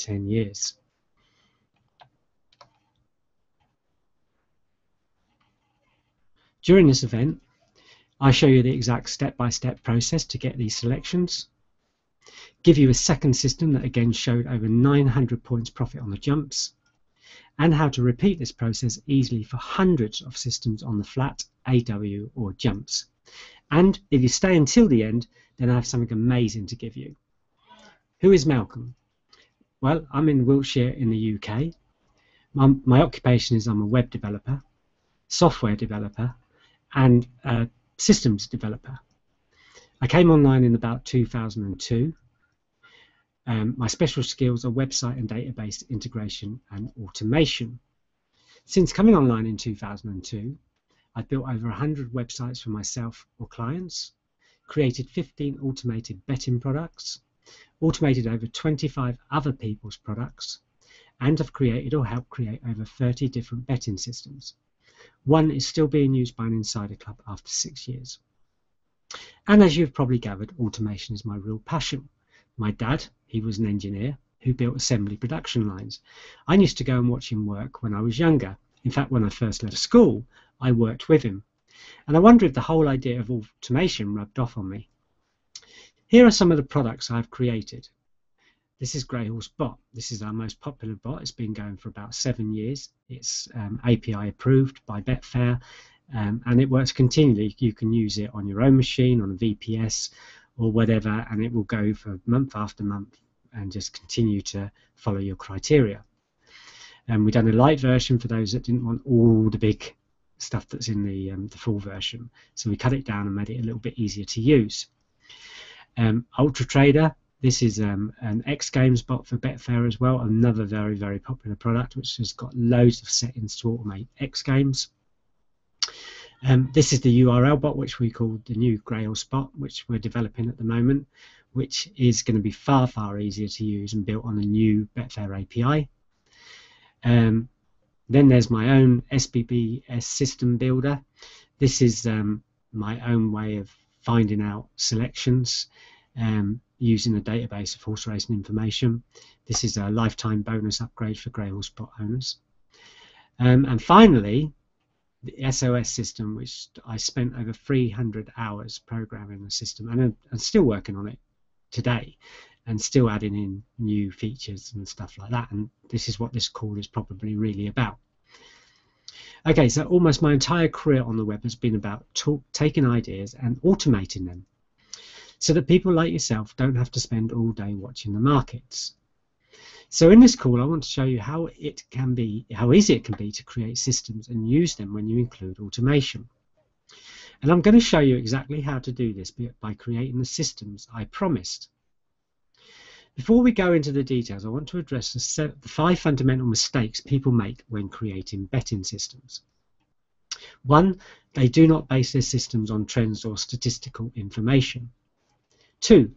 10 years. During this event, I show you the exact step-by-step -step process to get these selections, give you a second system that again showed over 900 points profit on the jumps, and how to repeat this process easily for hundreds of systems on the flat, AW or jumps. And if you stay until the end, then I have something amazing to give you. Who is Malcolm? Well, I'm in Wiltshire in the UK. My, my occupation is I'm a web developer, software developer, and systems developer. I came online in about 2002. Um, my special skills are website and database integration and automation. Since coming online in 2002, I've built over 100 websites for myself or clients, created 15 automated betting products, automated over 25 other people's products, and have created or helped create over 30 different betting systems. One is still being used by an insider club after six years. And as you've probably gathered, automation is my real passion. My dad, he was an engineer who built assembly production lines. I used to go and watch him work when I was younger. In fact, when I first left school, I worked with him. And I wonder if the whole idea of automation rubbed off on me. Here are some of the products I've created. This is Greyhorse Bot. This is our most popular bot. It's been going for about seven years. It's um, API approved by Betfair um, and it works continually. You can use it on your own machine, on a VPS or whatever, and it will go for month after month and just continue to follow your criteria. And we've done a light version for those that didn't want all the big stuff that's in the, um, the full version. So we cut it down and made it a little bit easier to use. Um, Ultra Trader this is um, an X Games bot for Betfair as well, another very, very popular product which has got loads of settings to automate X Games. Um, this is the URL bot which we call the new Grail Spot, which we're developing at the moment, which is going to be far, far easier to use and built on a new Betfair API. Um, then there's my own SBBS system builder. This is um, my own way of finding out selections. Um, using a database of horse racing information. This is a lifetime bonus upgrade for Grey Horse Bot owners. Um, and finally, the SOS system, which I spent over 300 hours programming the system, and I'm still working on it today, and still adding in new features and stuff like that. And this is what this call is probably really about. Okay, so almost my entire career on the web has been about talk, taking ideas and automating them so that people like yourself don't have to spend all day watching the markets. So in this call, I want to show you how it can be, how easy it can be to create systems and use them when you include automation. And I'm going to show you exactly how to do this by creating the systems I promised. Before we go into the details, I want to address the five fundamental mistakes people make when creating betting systems. One, they do not base their systems on trends or statistical information. Two,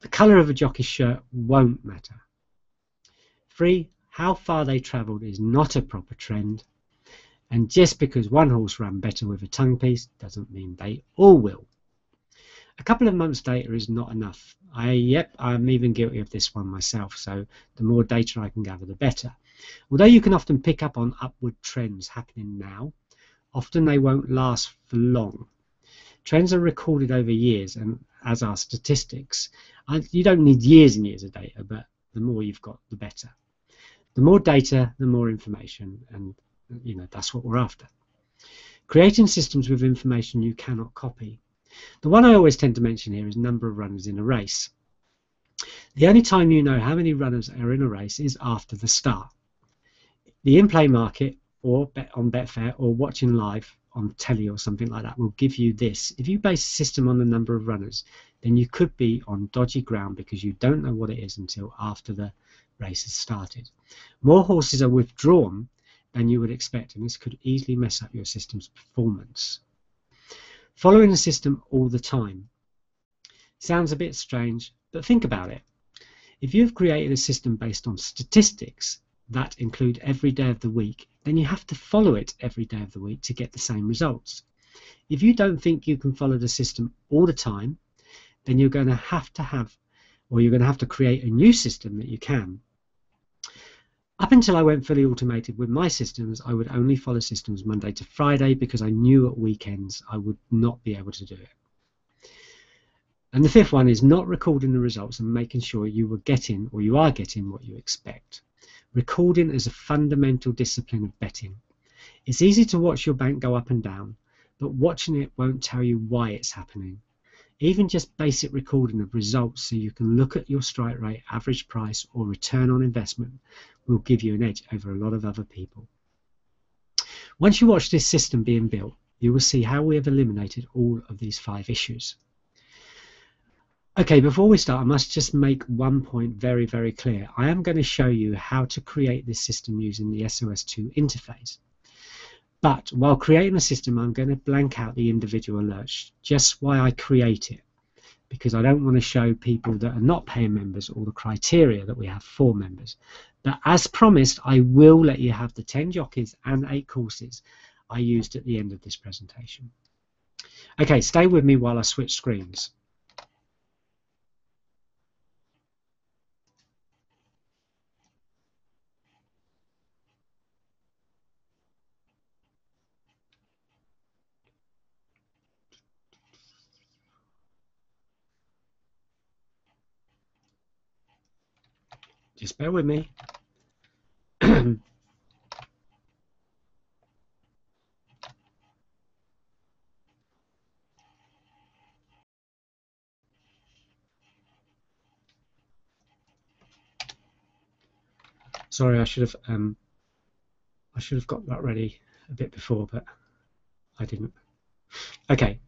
the colour of a jockey's shirt won't matter. Three, how far they travelled is not a proper trend. And just because one horse ran better with a tongue piece doesn't mean they all will. A couple of months data is not enough. I yep, I'm even guilty of this one myself, so the more data I can gather the better. Although you can often pick up on upward trends happening now, often they won't last for long. Trends are recorded over years, and as are statistics. you don't need years and years of data, but the more you've got, the better. The more data, the more information, and you know that's what we're after. Creating systems with information you cannot copy. The one I always tend to mention here is number of runners in a race. The only time you know how many runners are in a race is after the start. The in-play market or bet on Betfair or watching live on telly or something like that will give you this. If you base a system on the number of runners, then you could be on dodgy ground because you don't know what it is until after the race has started. More horses are withdrawn than you would expect, and this could easily mess up your system's performance. Following a system all the time sounds a bit strange, but think about it. If you've created a system based on statistics, that include every day of the week, then you have to follow it every day of the week to get the same results. If you don't think you can follow the system all the time, then you're going to have to have, or you're going to have to create a new system that you can. Up until I went fully automated with my systems, I would only follow systems Monday to Friday because I knew at weekends I would not be able to do it. And the fifth one is not recording the results and making sure you were getting or you are getting what you expect. Recording is a fundamental discipline of betting. It's easy to watch your bank go up and down, but watching it won't tell you why it's happening. Even just basic recording of results so you can look at your strike rate, average price, or return on investment will give you an edge over a lot of other people. Once you watch this system being built, you will see how we have eliminated all of these five issues. Okay, before we start, I must just make one point very, very clear. I am going to show you how to create this system using the SOS2 interface. But while creating the system, I'm going to blank out the individual alerts, just why I create it, because I don't want to show people that are not paying members all the criteria that we have for members. But as promised, I will let you have the 10 jockeys and 8 courses I used at the end of this presentation. Okay, stay with me while I switch screens. Just bear with me. Sorry, I should have um, I should have got that ready a bit before, but I didn't. Okay,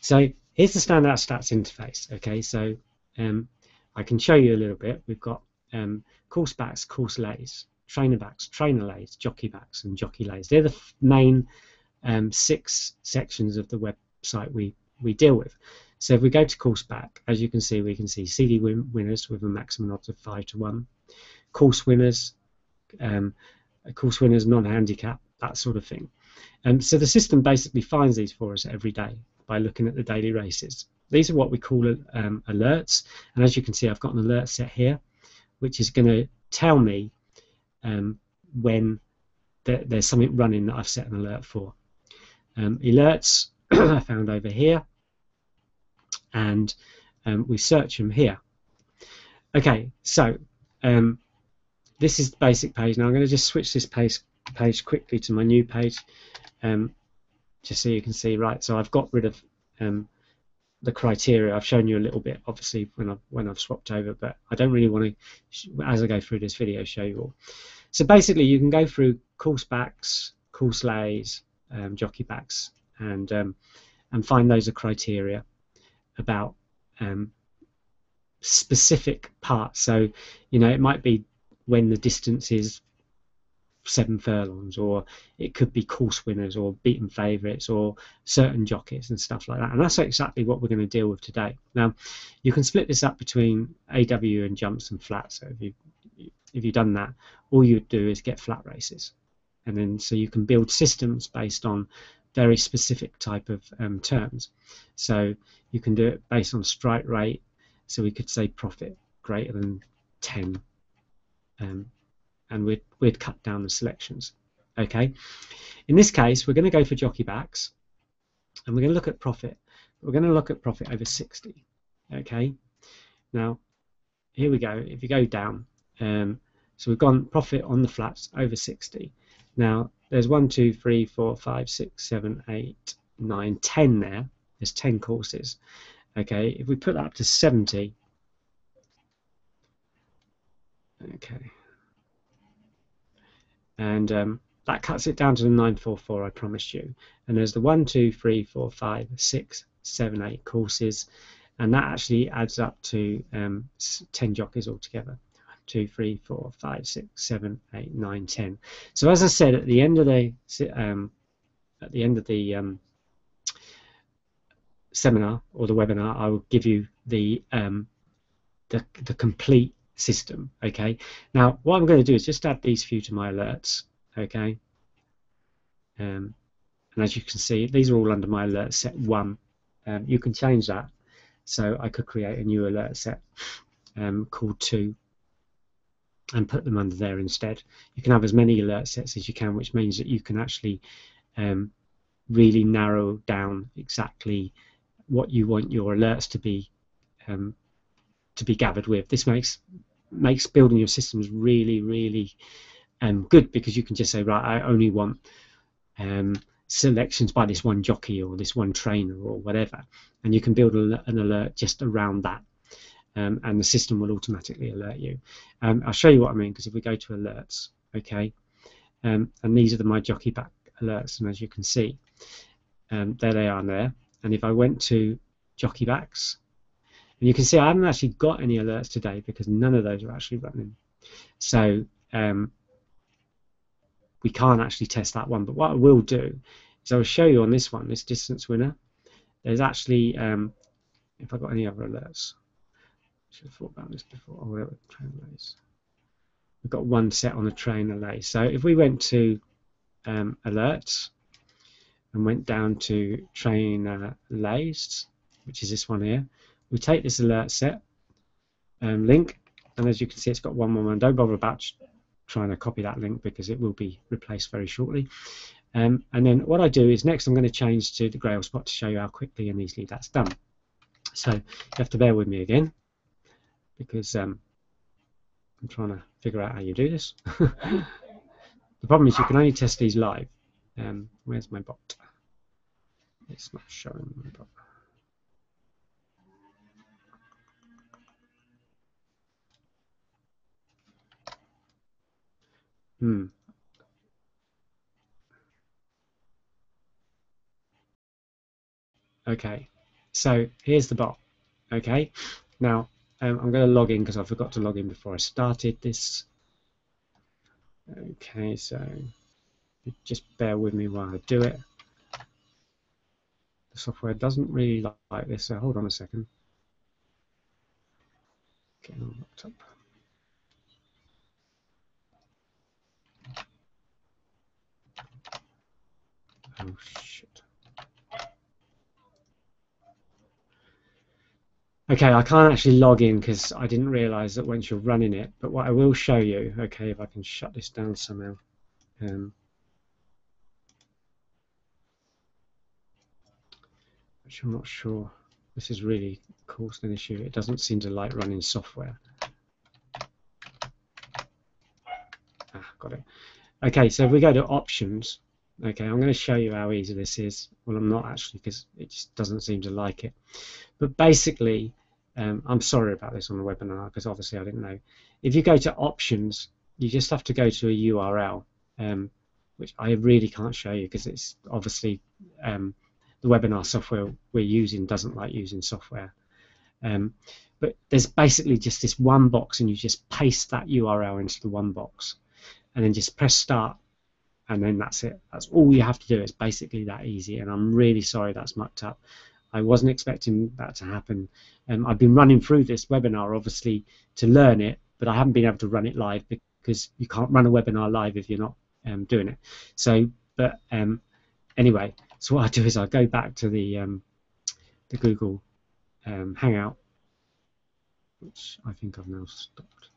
so here's the standout stats interface. Okay, so um, I can show you a little bit. We've got um, course backs, course lays, trainer backs, trainer lays, jockey backs, and jockey lays. They're the main um, six sections of the website we, we deal with. So if we go to course back, as you can see, we can see CD win winners with a maximum odds of 5 to 1, course winners, um, course winners non-handicap, that sort of thing. Um, so the system basically finds these for us every day by looking at the daily races. These are what we call um, alerts, and as you can see, I've got an alert set here which is going to tell me um, when th there's something running that I've set an alert for. Um, alerts I found over here, and um, we search them here. Okay, so um, this is the basic page. Now I'm going to just switch this page page quickly to my new page, um, just so you can see. Right, so I've got rid of um, the criteria. I've shown you a little bit, obviously, when I've, when I've swapped over, but I don't really want to, as I go through this video, show you all. So basically, you can go through course backs, course lays, um, jockey backs, and um, and find those are criteria about um, specific parts. So, you know, it might be when the distance is seven furlongs, or it could be course winners or beaten favourites or certain jockeys and stuff like that. And that's exactly what we're going to deal with today. Now, you can split this up between AW and jumps and flats. So if you if you've done that, all you do is get flat races, and then so you can build systems based on very specific type of um, terms. So you can do it based on strike rate. So we could say profit greater than 10 um, and we'd, we'd cut down the selections. Okay. In this case, we're going to go for jockey backs, and we're going to look at profit. We're going to look at profit over 60. Okay. Now, here we go. If you go down, um, so we've gone profit on the flats over 60. Now, there's 1, 2, 3, 4, 5, 6, 7, 8, 9, 10 there. There's 10 courses. Okay, if we put that up to 70, okay, and um, that cuts it down to the 944 I promised you. And there's the 1, 2, 3, 4, 5, 6, 7, 8 courses, and that actually adds up to um, 10 jockeys altogether. 2, 3, 4, 5, 6, 7, 8, 9, 10. So as I said, at the end of the um, at the end of the um, seminar or the webinar, I will give you the um, the, the complete system. Okay. Now, what I'm going to do is just add these few to my alerts. Okay. Um, and as you can see, these are all under my alert set one. Um, you can change that. So I could create a new alert set um, called two. and put them under there instead. You can have as many alert sets as you can, which means that you can actually um, really narrow down exactly what you want your alerts to be um, to be gathered with. This makes makes building your systems really, really um, good because you can just say, right, I only want um, selections by this one jockey or this one trainer or whatever, and you can build an alert just around that. Um, and the system will automatically alert you. Um, I'll show you what I mean because if we go to alerts, okay, um, and these are the my jockey back alerts, and as you can see, um, there they are there. And if I went to jockey backs, and you can see I haven't actually got any alerts today because none of those are actually running. So um, we can't actually test that one. But what I will do is I will show you on this one, this distance winner. There's actually, um, if I've got any other alerts, I should have thought about this before. Oh, where train lays? We've got one set on the train lay. So if we went to um, alerts and went down to train uh, lays, which is this one here, we take this alert set um, link, and as you can see, it's got one more one. Don't bother about trying to copy that link because it will be replaced very shortly. Um, and then what I do is next I'm going to change to the Grail spot to show you how quickly and easily that's done. So you have to bear with me again because um, I'm trying to figure out how you do this. the problem is you can only test these live. Um, where's my bot? It's not showing my bot. Hmm. Okay, so here's the bot. Okay, now um, I'm going to log in because I forgot to log in before I started this. Okay, so just bear with me while I do it. The software doesn't really like this, so hold on a second. Okay, locked up. Oh shit. Okay, I can't actually log in because I didn't realize that once you're running it, but what I will show you, okay, if I can shut this down somehow. Um, which I'm not sure. This is really causing an issue. It doesn't seem to like running software. Ah, got it. Okay, so if we go to options, Okay, I'm going to show you how easy this is. Well, I'm not actually because it just doesn't seem to like it. But basically, um, I'm sorry about this on the webinar because obviously I didn't know. If you go to options, you just have to go to a URL, um, which I really can't show you because it's obviously um, the webinar software we're using doesn't like using software. Um, but there's basically just this one box and you just paste that URL into the one box and then just press start and then that's it. That's all you have to do. It's basically that easy, and I'm really sorry that's mucked up. I wasn't expecting that to happen. Um, I've been running through this webinar, obviously, to learn it, but I haven't been able to run it live because you can't run a webinar live if you're not um, doing it. So, but um, anyway, so what I do is I go back to the um, the Google um, Hangout, which I think I've now stopped.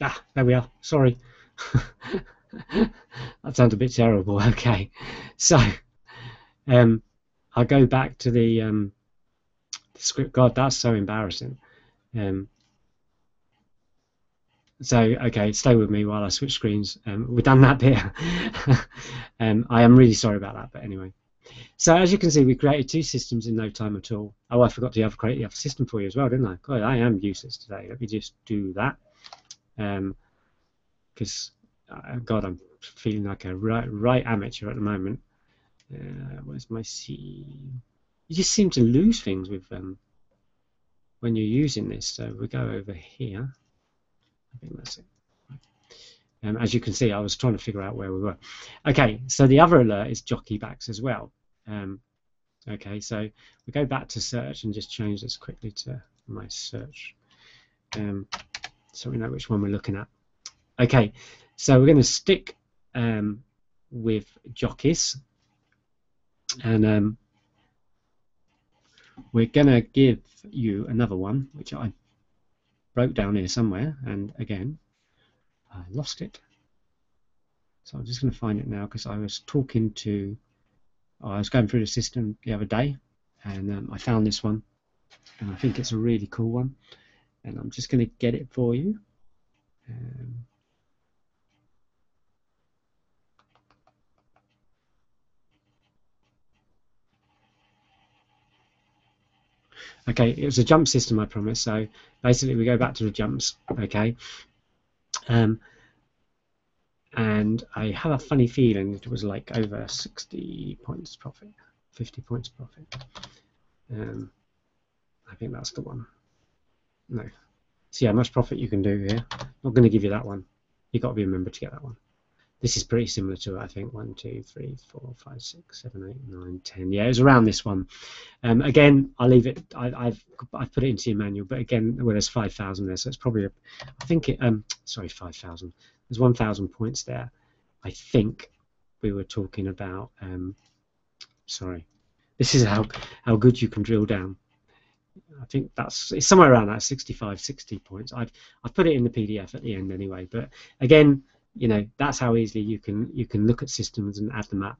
Ah, there we are. Sorry. that sounds a bit terrible. Okay. So, um, I'll go back to the, um, the script. God, that's so embarrassing. Um, so, okay, stay with me while I switch screens. Um, we've done that bit. um, I am really sorry about that, but anyway. So as you can see, we created two systems in no time at all. Oh, I forgot to have create the other system for you as well, didn't I? God, I am useless today. Let me just do that. Because, um, uh, God, I'm feeling like a right, right amateur at the moment. Uh, where's my C? You just seem to lose things with um, when you're using this. So we go over here. I think that's it. Um, as you can see, I was trying to figure out where we were. Okay, so the other alert is jockey backs as well. Um, okay, so we go back to search and just change this quickly to my search um, so we know which one we're looking at. Okay, so we're going to stick um, with jockeys and um, we're going to give you another one which I wrote down here somewhere and again I lost it. So I'm just going to find it now because I was talking to, I was going through the system the other day and um, I found this one and I think it's a really cool one and I'm just going to get it for you. Um, okay, it was a jump system I promise. So basically we go back to the jumps, okay, um, and I have a funny feeling it was like over 60 points profit, 50 points profit. Um, I think that's the one. No. See how much profit you can do here. Not going to give you that one. You've got to be a member to get that one. This is pretty similar to it, I think. 1, 2, 3, 4, 5, 6, 7, 8, 9, 10. Yeah, it was around this one. Um, again, I'll leave it. I, have I've put it into your manual, but again, well, there's 5,000 there, so it's probably, a, I think it, um, sorry, 5,000. There's 1,000 points there. I think we were talking about, um, sorry, this is how, how good you can drill down. I think that's it's somewhere around that 65, 60 points. I've I've put it in the PDF at the end anyway. But again, you know that's how easily you can you can look at systems and add them up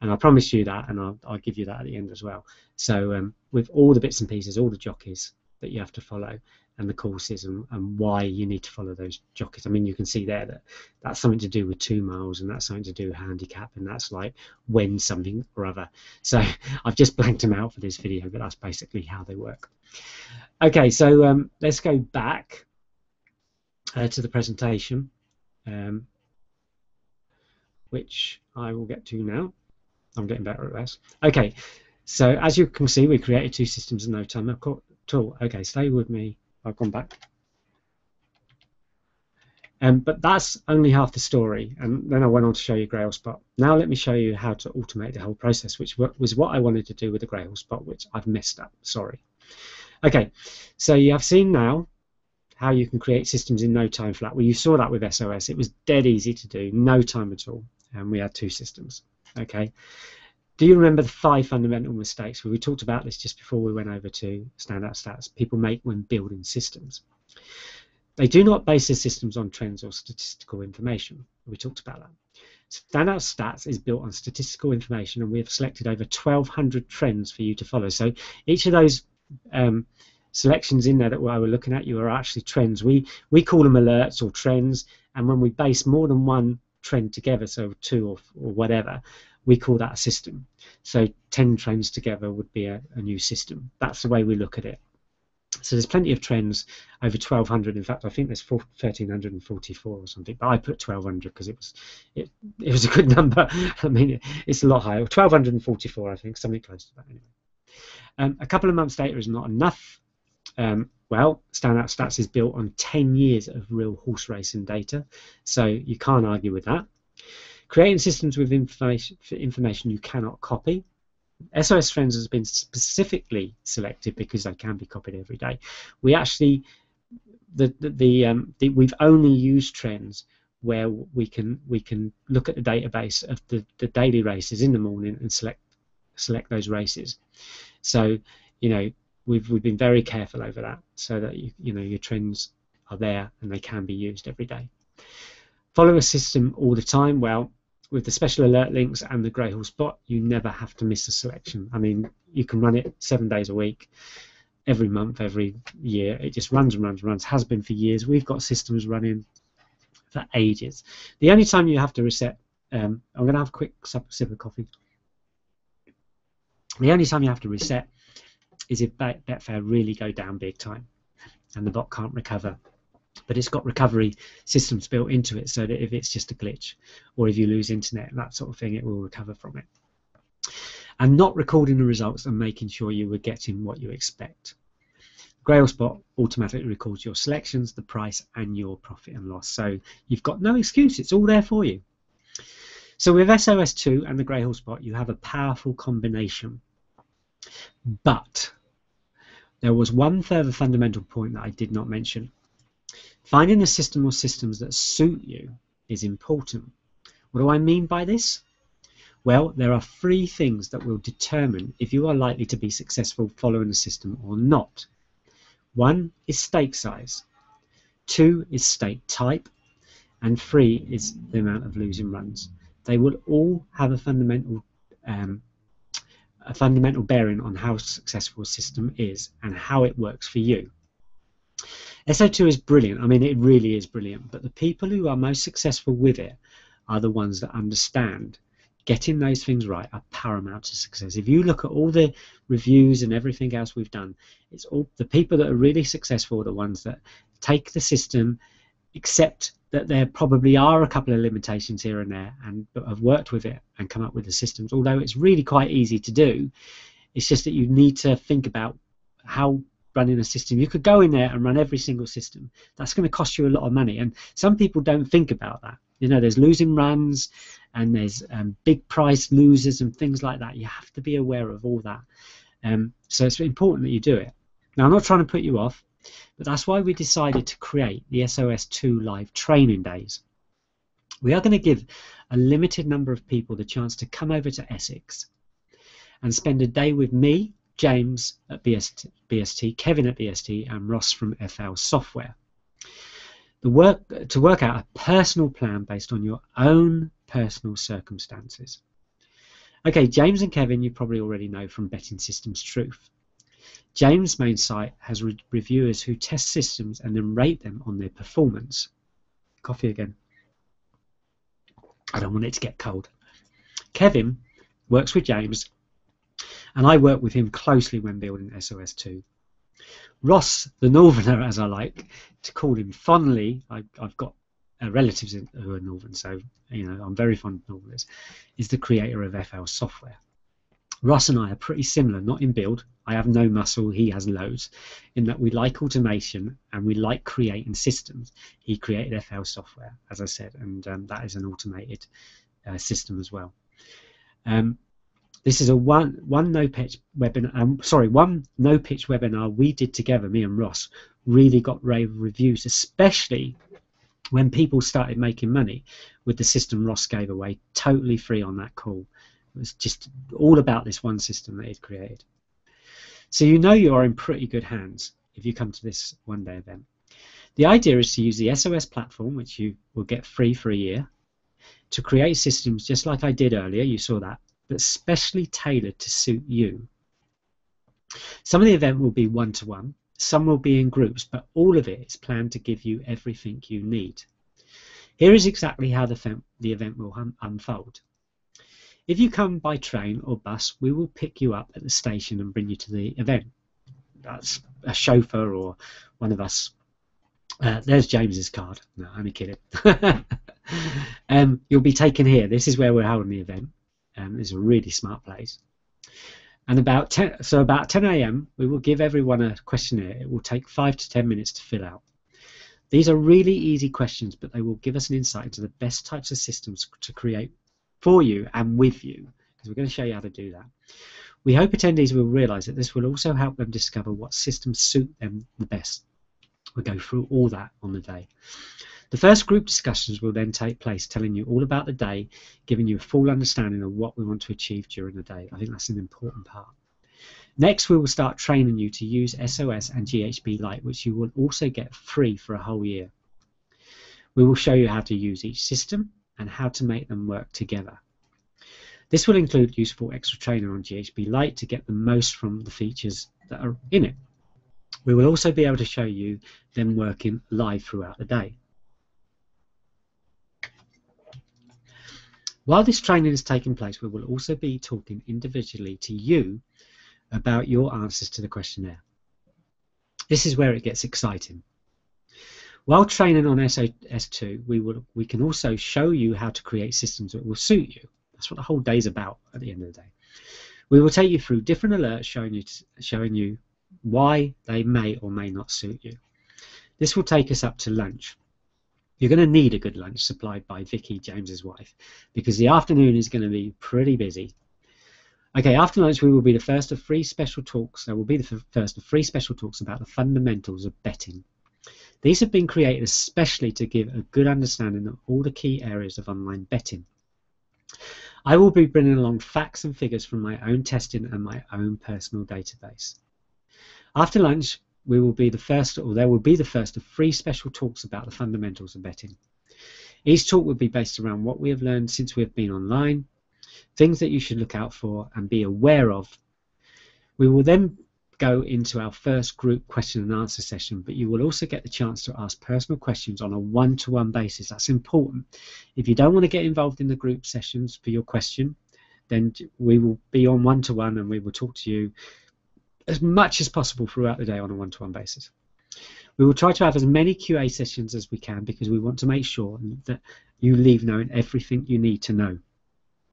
and I promise you that and I'll, I'll give you that at the end as well so um, with all the bits and pieces all the jockeys that you have to follow and the courses and, and why you need to follow those jockeys I mean you can see there that that's something to do with two miles and that's something to do with handicap and that's like when something or other so I've just blanked them out for this video but that's basically how they work okay so um, let's go back uh, to the presentation um, which I will get to now. I'm getting better at this. Okay, so as you can see, we created two systems in no time at all. Okay, stay with me. I've gone back. Um, but that's only half the story, and then I went on to show you Grail Spot. Now let me show you how to automate the whole process, which was what I wanted to do with the Grail Spot, which I've messed up, sorry. Okay, so you have seen now how you can create systems in no time flat. Well, you saw that with SOS. It was dead easy to do, no time at all and we had two systems. Okay. Do you remember the five fundamental mistakes? Well, we talked about this just before we went over to standout stats people make when building systems. They do not base their systems on trends or statistical information. We talked about that. Standout Stats is built on statistical information, and we have selected over 1,200 trends for you to follow. So each of those um, selections in there that I were looking at you are actually trends. We we call them alerts or trends, and when we base more than one trend together, so two or, or whatever, we call that a system. So 10 trends together would be a, a new system. That's the way we look at it. So there's plenty of trends over 1200. In fact, I think there's 1344 or something. But I put 1200 because it was it, it was a good number. I mean, it's a lot higher. 1244, I think, something close to that anyway. Um, a couple of months data is not enough. Um, well, Standout Stats is built on 10 years of real horse racing data, so you can't argue with that. Creating systems with information, information you cannot copy. SOS Trends has been specifically selected because they can be copied every day. We actually, the, the, the, um, the we've only used trends where we can we can look at the database of the, the daily races in the morning and select select those races. So you know we've we've been very careful over that so that you you know your trends are there and they can be used every day. Follow a system all the time. Well, with the special alert links and the Greyhorse bot, you never have to miss a selection. I mean, you can run it seven days a week, every month, every year. It just runs and runs and runs. Has been for years. We've got systems running for ages. The only time you have to reset, um, I'm going to have a quick sip of coffee. The only time you have to reset is if Betfair really go down big time and the bot can't recover. But it's got recovery systems built into it so that if it's just a glitch or if you lose internet, that sort of thing, it will recover from it. And not recording the results and making sure you were getting what you expect. GrailSpot automatically records your selections, the price, and your profit and loss. So you've got no excuse, it's all there for you. So with SOS2 and the GrailSpot, you have a powerful combination. But there was one further fundamental point that I did not mention. Finding a system or systems that suit you is important. What do I mean by this? Well, there are three things that will determine if you are likely to be successful following a system or not. One is stake size, two is stake type, and three is the amount of losing runs. They will all have a fundamental um, a fundamental bearing on how successful a system is and how it works for you. SO2 is brilliant. I mean, it really is brilliant. But the people who are most successful with it are the ones that understand getting those things right are paramount to success. If you look at all the reviews and everything else we've done, it's all the people that are really successful are the ones that take the system, accept that there probably are a couple of limitations here and there, and have worked with it and come up with the systems. Although it's really quite easy to do, it's just that you need to think about how running a system. You could go in there and run every single system. That's going to cost you a lot of money, and some people don't think about that. You know, there's losing runs, and there's um, big price losers and things like that. You have to be aware of all that. Um, so it's important that you do it. Now, I'm not trying to put you off, but that's why we decided to create the SOS2 live training days. We are going to give a limited number of people the chance to come over to Essex and spend a day with me James at BST, BST, Kevin at BST, and Ross from FL Software. The work to work out a personal plan based on your own personal circumstances. Okay, James and Kevin, you probably already know from Betting Systems Truth. James' main site has re reviewers who test systems and then rate them on their performance. Coffee again. I don't want it to get cold. Kevin works with James and I work with him closely when building SOS2. Ross, the Northerner, as I like to call him fondly, I, have got uh, relatives in, who are Northern, so you know I'm very fond of Northerners, is the creator of FL Software. Ross and I are pretty similar, not in build. I have no muscle, he has loads, in that we like automation and we like creating systems. He created FL Software, as I said, and um, that is an automated uh, system as well. Um, this is a one one no pitch webinar. Um, sorry, one no pitch webinar we did together. Me and Ross really got rave reviews, especially when people started making money with the system Ross gave away, totally free on that call. It was just all about this one system that he'd created. So you know you are in pretty good hands if you come to this one day event. The idea is to use the SOS platform, which you will get free for a year, to create systems just like I did earlier. You saw that but specially tailored to suit you. Some of the event will be one-to-one, some will be in groups, but all of it is planned to give you everything you need. Here is exactly how the, the event will un unfold. If you come by train or bus, we will pick you up at the station and bring you to the event. That's a chauffeur or one of us. Uh, there's James's card. No, I'm kidding. um, you'll be taken here. This is where we're holding the event. Um, it's a really smart place. And about 10, so about 10 a.m. we will give everyone a questionnaire. It will take five to 10 minutes to fill out. These are really easy questions, but they will give us an insight into the best types of systems to create for you and with you, because we're going to show you how to do that. We hope attendees will realise that this will also help them discover what systems suit them the best. We'll go through all that on the day. The first group discussions will then take place, telling you all about the day, giving you a full understanding of what we want to achieve during the day. I think that's an important part. Next, we will start training you to use SOS and GHB Lite, which you will also get free for a whole year. We will show you how to use each system and how to make them work together. This will include useful extra training on GHB Lite to get the most from the features that are in it. We will also be able to show you them working live throughout the day. While this training is taking place, we will also be talking individually to you about your answers to the questionnaire. This is where it gets exciting. While training on SOS2, we, will, we can also show you how to create systems that will suit you. That's what the whole day is about at the end of the day. We will take you through different alerts showing you, showing you why they may or may not suit you. This will take us up to lunch. You're going to need a good lunch supplied by Vicky, James's wife, because the afternoon is going to be pretty busy. Okay, after lunch we will be the first of three special talks. There will be the first of three special talks about the fundamentals of betting. These have been created especially to give a good understanding of all the key areas of online betting. I will be bringing along facts and figures from my own testing and my own personal database. After lunch, we will be the first, or there will be the first of three special talks about the fundamentals of betting. Each talk will be based around what we have learned since we have been online, things that you should look out for and be aware of. We will then go into our first group question and answer session, but you will also get the chance to ask personal questions on a one to one basis. That's important. If you don't want to get involved in the group sessions for your question, then we will be on one to one and we will talk to you as much as possible throughout the day on a one-to-one basis. We will try to have as many QA sessions as we can because we want to make sure that you leave knowing everything you need to know.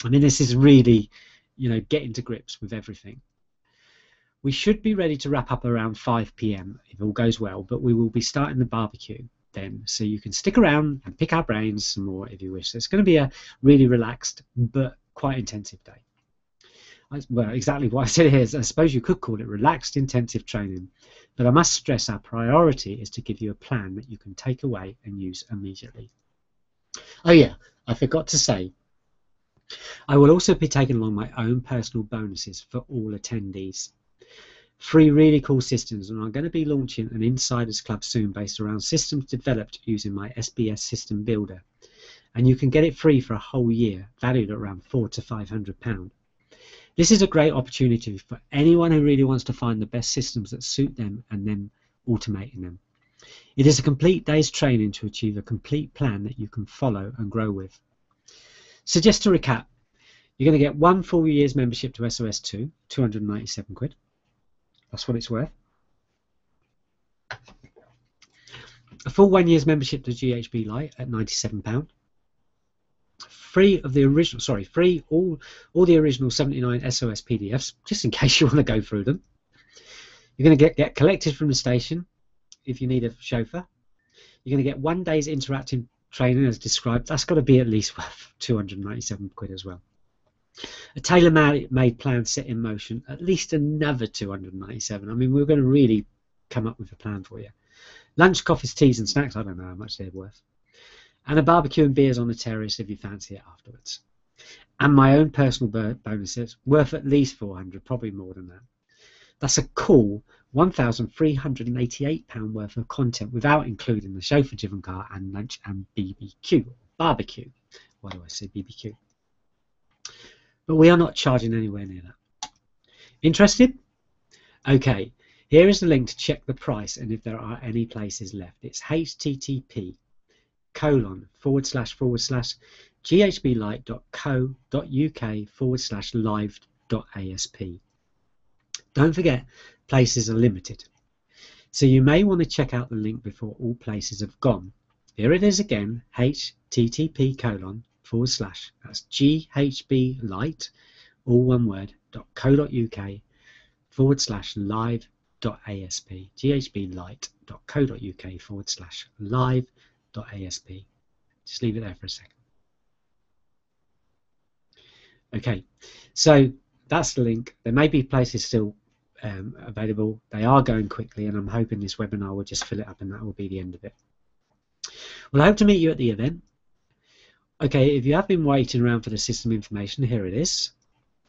I mean, this is really, you know, getting to grips with everything. We should be ready to wrap up around 5 p.m. if all goes well, but we will be starting the barbecue then, so you can stick around and pick our brains some more if you wish. So it's going to be a really relaxed but quite intensive day well, exactly what I said here is I suppose you could call it relaxed intensive training, but I must stress our priority is to give you a plan that you can take away and use immediately. Oh yeah, I forgot to say, I will also be taking along my own personal bonuses for all attendees. Three really cool systems, and I'm going to be launching an Insiders Club soon based around systems developed using my SBS system builder. And you can get it free for a whole year, valued at around four to five hundred pounds. This is a great opportunity for anyone who really wants to find the best systems that suit them and then automating them. It is a complete day's training to achieve a complete plan that you can follow and grow with. So just to recap, you're going to get one full year's membership to SOS2, 297 quid. That's what it's worth. A full one year's membership to GHB Lite at £97 free of the original, sorry, free all all the original 79 SOS PDFs, just in case you want to go through them. You're going to get, get collected from the station if you need a chauffeur. You're going to get one day's interactive training as described. That's got to be at least worth 297 quid as well. A tailor-made plan set in motion, at least another 297. I mean, we're going to really come up with a plan for you. Lunch, coffees, teas, and snacks. I don't know how much they're worth and a barbecue and beers on the terrace if you fancy it afterwards. And my own personal bonuses, worth at least 400, probably more than that. That's a cool £1,388 worth of content without including the chauffeur driven car and lunch and BBQ, barbecue. Why do I say BBQ? But we are not charging anywhere near that. Interested? Okay, here is the link to check the price and if there are any places left. It's http colon forward slash forward slash ghblight.co.uk forward slash live.asp. Don't forget, places are limited. So you may want to check out the link before all places have gone. Here it is again, http colon forward slash, that's ghblight, all one word, .co.uk forward slash live dot live.asp, ghblight.co.uk forward slash live .asp. Just leave it there for a second. Okay, so that's the link. There may be places still um, available. They are going quickly, and I'm hoping this webinar will just fill it up, and that will be the end of it. Well, I hope to meet you at the event. Okay, if you have been waiting around for the system information, here it is.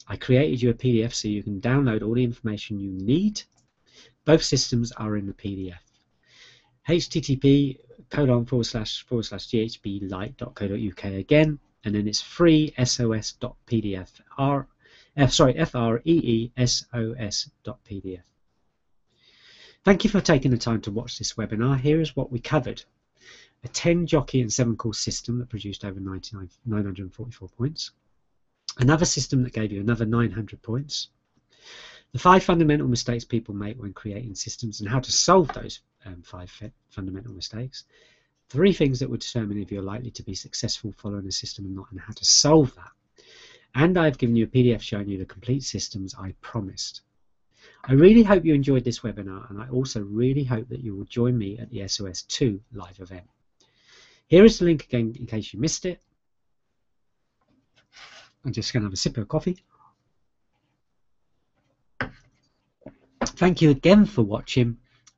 I created you a PDF so you can download all the information you need. Both systems are in the PDF. HTTP colon forward slash forward slash ghblight.co.uk again, and then it's free sos.pdf. R, F, sorry, F R E E S O S.pdf. Thank you for taking the time to watch this webinar. Here is what we covered. a 10 jockey and 7 course system that produced over 944 points, another system that gave you another 900 points, the five fundamental mistakes people make when creating systems and how to solve those um, five fundamental mistakes, three things that would determine if you're likely to be successful following a system or not and how to solve that. And I've given you a PDF showing you the complete systems I promised. I really hope you enjoyed this webinar and I also really hope that you will join me at the SOS2 live event. Here is the link again in case you missed it. I'm just going to have a sip of coffee. Thank you again for watching.